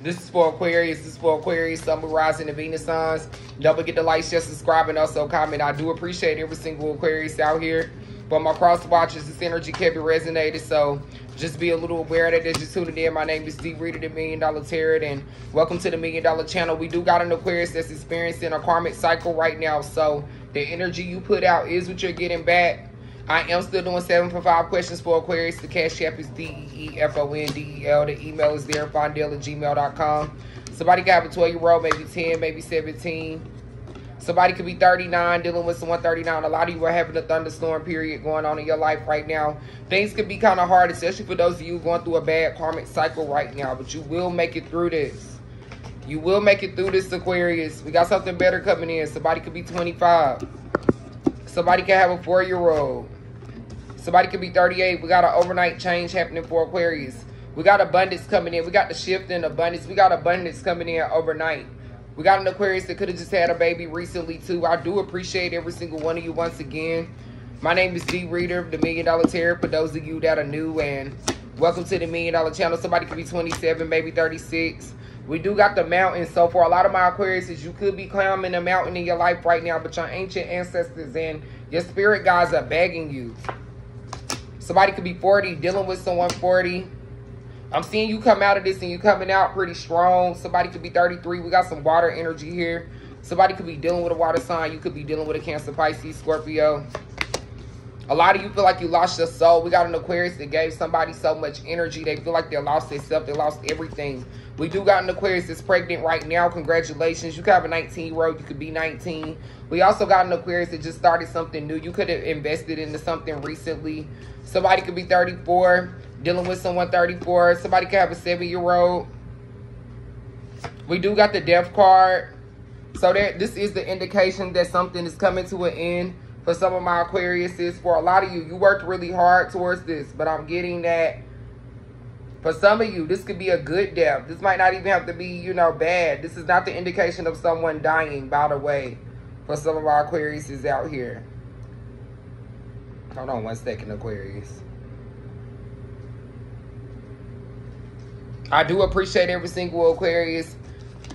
This is for Aquarius. This is for Aquarius, Sun, Rising, and Venus signs. Don't forget to like, share, subscribe, and also comment. I do appreciate every single Aquarius out here. But my cross watches, this energy kept it resonated. So just be a little aware that as you're tuning in. My name is D Reader, the Million Dollar Tarot, and welcome to the Million Dollar Channel. We do got an Aquarius that's experiencing a karmic cycle right now. So the energy you put out is what you're getting back. I am still doing seven for five questions for Aquarius. The cash app is D-E-E-F-O-N-D-E-L. The email is there, fondel at gmail.com. Somebody got a 12 year old, maybe 10, maybe 17. Somebody could be 39, dealing with someone 39. A lot of you are having a thunderstorm period going on in your life right now. Things could be kind of hard, especially for those of you going through a bad karmic cycle right now. But you will make it through this. You will make it through this, Aquarius. We got something better coming in. Somebody could be 25. Somebody could have a four-year-old. Somebody could be 38. We got an overnight change happening for Aquarius. We got abundance coming in. We got the shift in abundance. We got abundance coming in overnight. We got an Aquarius that could have just had a baby recently, too. I do appreciate every single one of you once again. My name is D Reader, the Million Dollar Tarot, for those of you that are new. And welcome to the Million Dollar Channel. Somebody could be 27, maybe 36. We do got the mountain. So for a lot of my Aquariuses, you could be climbing a mountain in your life right now, but your ancient ancestors and your spirit guides are begging you Somebody could be 40, dealing with someone 40. I'm seeing you come out of this and you coming out pretty strong. Somebody could be 33. We got some water energy here. Somebody could be dealing with a water sign. You could be dealing with a Cancer, Pisces, Scorpio. A lot of you feel like you lost your soul. We got an Aquarius that gave somebody so much energy. They feel like they lost themselves. They lost everything. We do got an Aquarius that's pregnant right now. Congratulations. You could have a 19-year-old. You could be 19. We also got an Aquarius that just started something new. You could have invested into something recently. Somebody could be 34, dealing with someone 34. Somebody could have a seven-year-old. We do got the death card. So that this is the indication that something is coming to an end for some of my Aquariuses. For a lot of you, you worked really hard towards this, but I'm getting that for some of you, this could be a good death. This might not even have to be, you know, bad. This is not the indication of someone dying, by the way, for some of our Aquariuses out here. Hold on one second, Aquarius. I do appreciate every single Aquarius.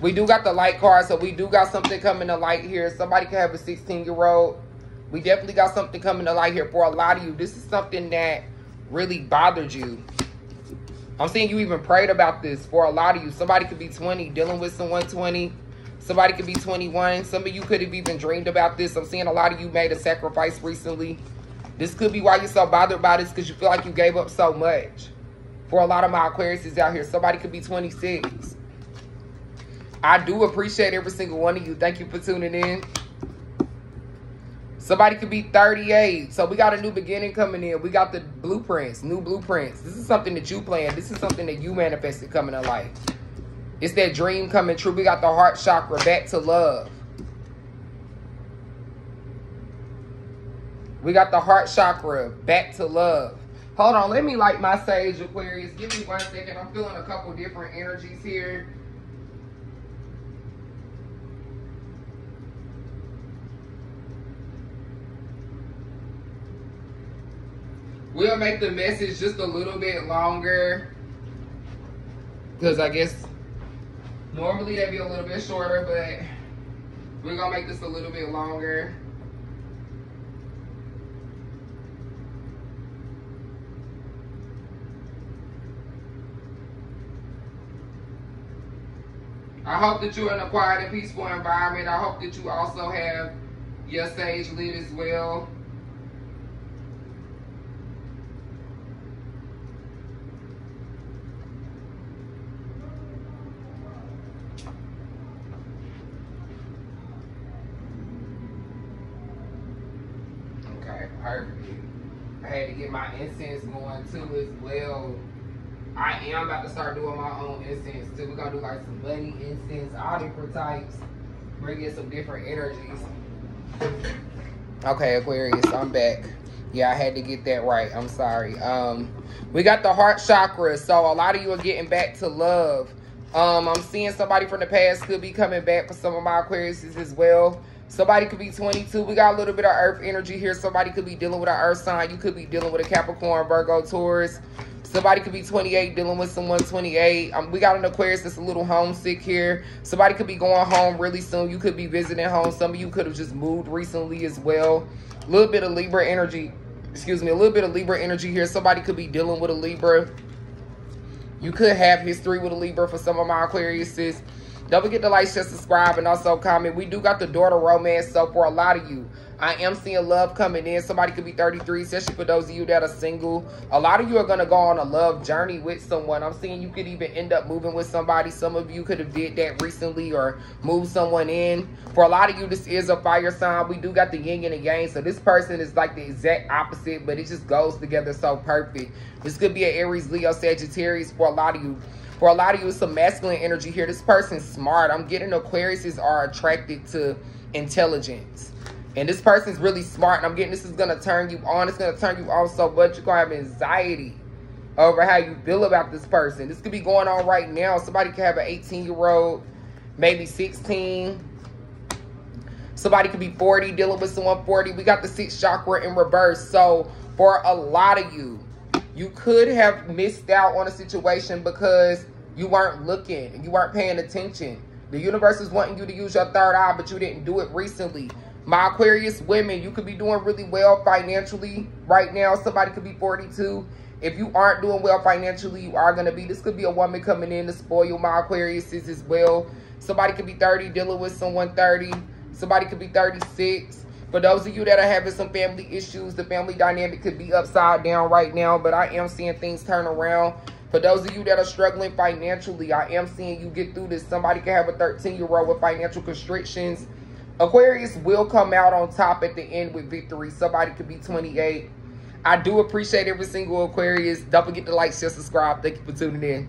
We do got the light card, so we do got something coming to light here. Somebody could have a 16-year-old. We definitely got something coming to light here for a lot of you. This is something that really bothered you. I'm seeing you even prayed about this for a lot of you. Somebody could be 20, dealing with someone 20. Somebody could be 21. Some of you could have even dreamed about this. I'm seeing a lot of you made a sacrifice recently. This could be why you're so bothered by this because you feel like you gave up so much. For a lot of my Aquariuses out here, somebody could be 26. I do appreciate every single one of you. Thank you for tuning in. Somebody could be 38. So we got a new beginning coming in. We got the blueprints, new blueprints. This is something that you planned. This is something that you manifested coming to life. It's that dream coming true. We got the heart chakra back to love. We got the heart chakra back to love. Hold on, let me light my sage Aquarius. Give me one second. I'm feeling a couple different energies here. We'll make the message just a little bit longer. Because I guess normally they'd be a little bit shorter, but we're to make this a little bit longer. I hope that you're in a quiet and peaceful environment. I hope that you also have your sage lit as well. My incense going too as well. I am about to start doing my own incense too. We're gonna do like some bunny incense, all different types. Bring in some different energies. Okay, Aquarius, I'm back. Yeah, I had to get that right. I'm sorry. Um, we got the heart chakra. So a lot of you are getting back to love. Um, I'm seeing somebody from the past could be coming back for some of my Aquariuses as well. Somebody could be 22. We got a little bit of earth energy here. Somebody could be dealing with an earth sign. You could be dealing with a Capricorn, Virgo, Taurus. Somebody could be 28 dealing with someone 28. Um, we got an Aquarius that's a little homesick here. Somebody could be going home really soon. You could be visiting home. Some of you could have just moved recently as well. A little bit of Libra energy. Excuse me. A little bit of Libra energy here. Somebody could be dealing with a Libra. You could have history with a Libra for some of my Aquariuses. Don't forget to like, share, subscribe, and also comment. We do got the daughter romance, so for a lot of you, I am seeing love coming in. Somebody could be 33, especially for those of you that are single. A lot of you are going to go on a love journey with someone. I'm seeing you could even end up moving with somebody. Some of you could have did that recently or moved someone in. For a lot of you, this is a fire sign. We do got the yin and the yang. So this person is like the exact opposite, but it just goes together so perfect. This could be an Aries, Leo, Sagittarius for a lot of you. For a lot of you, some masculine energy here. This person's smart. I'm getting Aquariuses are attracted to intelligence. And this person's really smart. And I'm getting this is going to turn you on. It's going to turn you off so much. You're to have anxiety over how you feel about this person. This could be going on right now. Somebody could have an 18-year-old, maybe 16. Somebody could be 40, dealing with someone 40. We got the sixth chakra in reverse. So for a lot of you, you could have missed out on a situation because you weren't looking. And you weren't paying attention. The universe is wanting you to use your third eye, but you didn't do it recently. My Aquarius women, you could be doing really well financially right now. Somebody could be 42. If you aren't doing well financially, you are going to be. This could be a woman coming in to spoil my Aquariuses as well. Somebody could be 30 dealing with someone 30. Somebody could be 36. For those of you that are having some family issues, the family dynamic could be upside down right now. But I am seeing things turn around. For those of you that are struggling financially, I am seeing you get through this. Somebody could have a 13-year-old with financial constrictions Aquarius will come out on top at the end with victory. Somebody could be 28. I do appreciate every single Aquarius. Don't forget to like, share, subscribe. Thank you for tuning in.